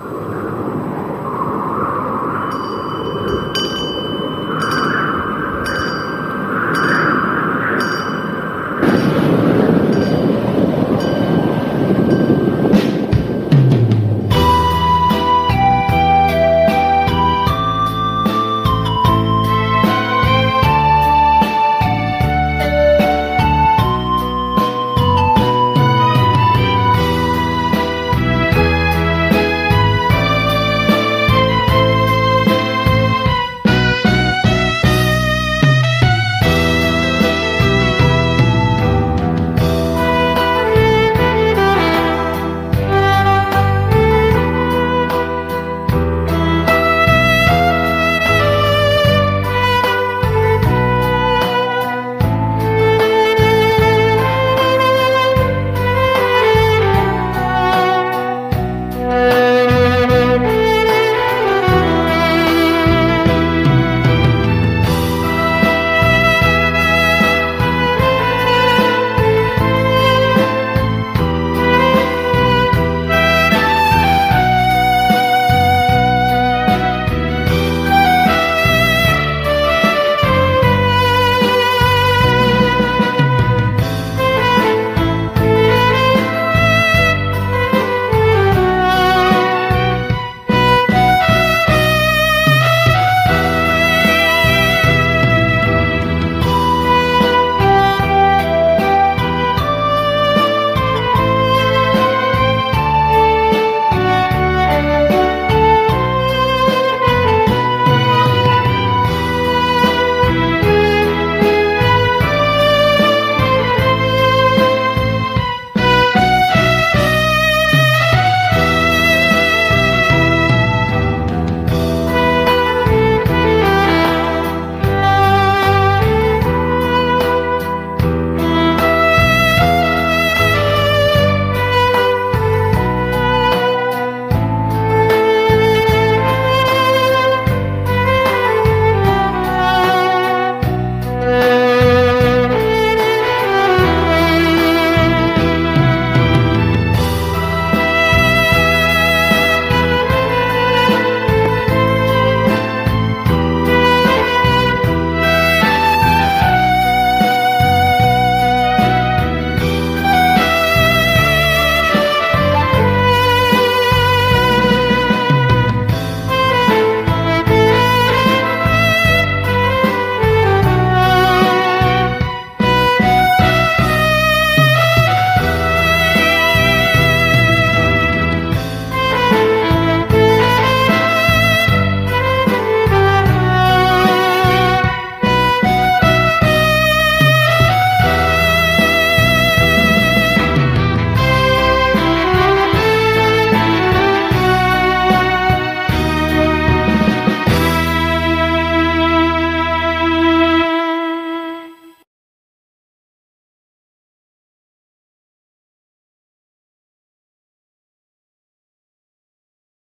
you